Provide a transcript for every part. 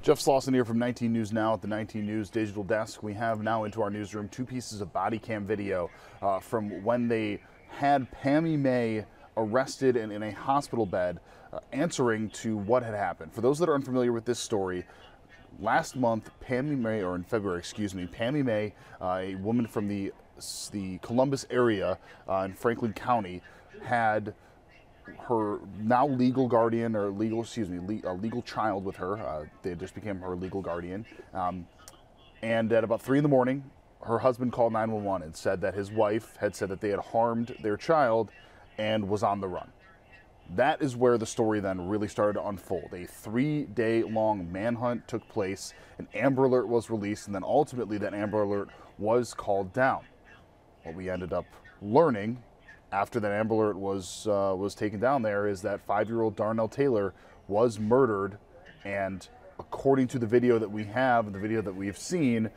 Jeff Slauson here from 19 News Now at the 19 News digital desk. We have now into our newsroom two pieces of body cam video uh, from when they had Pammy Maye arrested and in a hospital bed, uh, answering to what had happened. For those that are unfamiliar with this story, last month, Pammy Maye, or in February, excuse me, Pammy Maye, uh, a woman from the the Columbus area uh, in Franklin County, had her now legal guardian or legal, excuse me, le- a legal child with her. Uh, they just became her legal guardian. Um, and at about three in the morning, her husband called 911 and said that his wife had said that they had harmed their child and was on the run. That is where the story then really started to unfold. A three day long manhunt took place, an Amber Alert was released, and then ultimately that Amber Alert was called down. What we ended up learning after that Amber Alert was uh, was taken down there is that five-year-old Darnell Taylor was murdered, and according to the video that we have, the video that we've seen,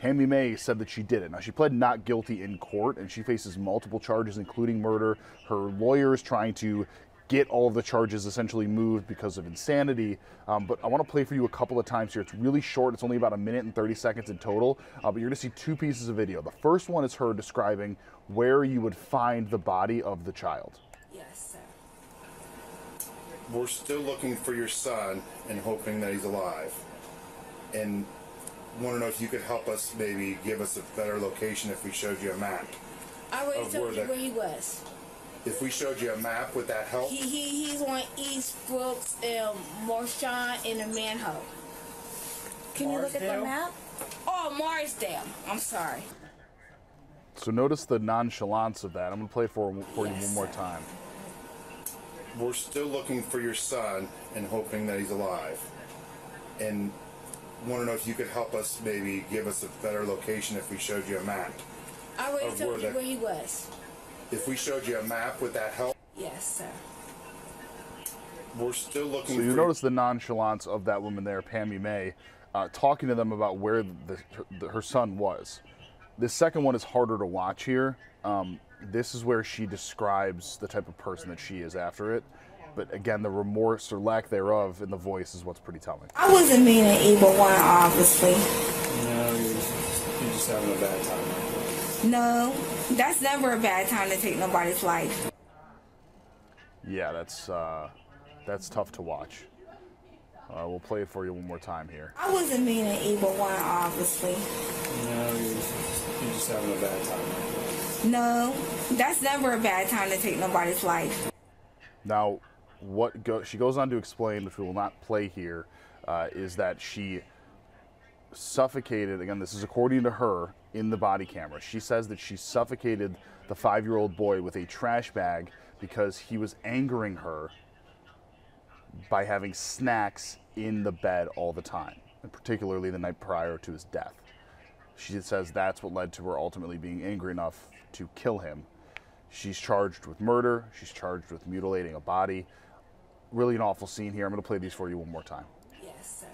Pammy Maye said that she did it. Now she pled not guilty in court, and she faces multiple charges, including murder. Her lawyer is trying to get all of the charges essentially moved because of insanity. Um, but I want to play for you a couple of times here. It's really short. It's only about a minute and 30 seconds in total. Uh, but you're going to see two pieces of video. The first one is her describing where you would find the body of the child. Yes, sir. We're still looking for your son and hoping that he's alive. And want to know if you could help us maybe give us a better location if we showed you a map. I already Of told you that- where he was. If we showed you a map, would that help? He, he he's on East Brooks, um, Marshawn, in the manhole. Can you look at the map? Oh, Marsdale. I'm sorry. So notice the nonchalance of that. I'm going to play for, for you one more time. We're still looking for your son and hoping that he's alive. And want to know if you could help us maybe give us a better location if we showed you a map. I already Of told you that- where he was. If we showed you a map, would that help? Yes, sir. We're still looking So you for notice the nonchalance of that woman there, Pammy Maye, uh, talking to them about where the, her, the, her son was. The second one is harder to watch here. Um, this is where she describes the type of person that she is after it. But again, the remorse or lack thereof in the voice is what's pretty telling. I wasn't being an evil one, obviously. No, you're, you're just having a bad time. No, that's never a bad time to take nobody's life. Yeah, that's uh, that's tough to watch. Uh, we'll play it for you one more time here. I wasn't being an evil one, obviously. No, you're, you're just having a bad time. No, that's never a bad time to take nobody's life. Now, what go- she goes on to explain, which we will not play here, uh, is that she suffocated. Again, this is according to her in the body camera. She says that she suffocated the five-year-old boy with a trash bag because he was angering her by having snacks in the bed all the time, and particularly the night prior to his death. She says that's what led to her ultimately being angry enough to kill him. She's charged with murder. She's charged with mutilating a body. Really an awful scene here. I'm going to play these for you one more time. Yes, sir.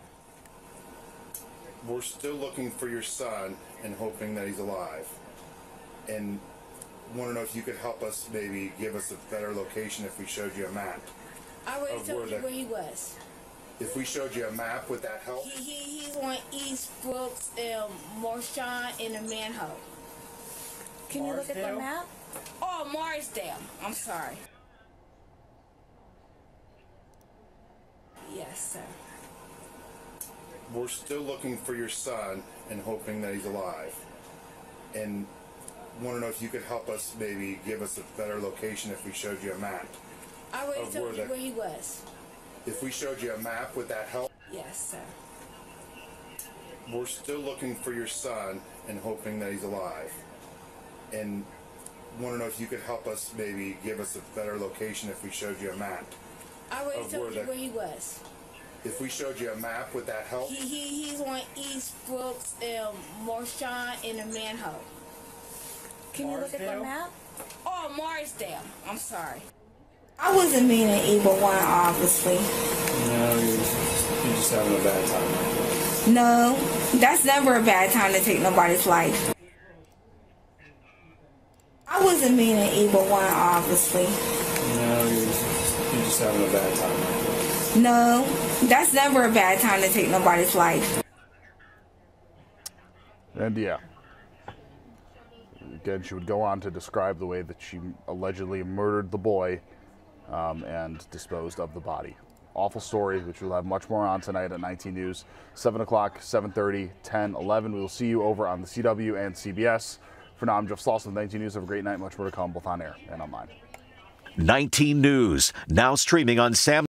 We're still looking for your son and hoping that he's alive. And want to know if you could help us maybe give us a better location if we showed you a map. I already Of where told you that- where he was. If we showed you a map, would that help? He, he he's on East Brooks, um, Marshawn, in the manhole. Can you look at the map? Oh, Marsdale. I'm sorry. Yes, sir. We're still looking for your son and hoping that he's alive. And want to know if you could help us maybe give us a better location if we showed you a map. I already told you where he was. If we showed you a map, would that help? Yes, sir. We're still looking for your son and hoping that he's alive. And want to know if you could help us maybe give us a better location if we showed you a map. I already told you where he was. If we showed you a map, would that help? He, he he's on East Brooks, and Marshawn, in the manhole. Can you look at the map? Oh, Marsdale. I'm sorry. I wasn't being an evil one, obviously. No, you're, you're just having a bad time. No, that's never a bad time to take nobody's life. I wasn't being an evil one, obviously. No, you're, you're just having a bad time. No, that's never a bad time to take nobody's life. And yeah. Again, she would go on to describe the way that she allegedly murdered the boy um, and disposed of the body. Awful story, which we'll have much more on tonight at 19 News, 7 o'clock, 7.30, 10, 11. We will see you over on the CW and CBS. For now, I'm Jeff Slauson with 19 News. Have a great night. Much more to come, both on air and online. 19 News, now streaming on Sam.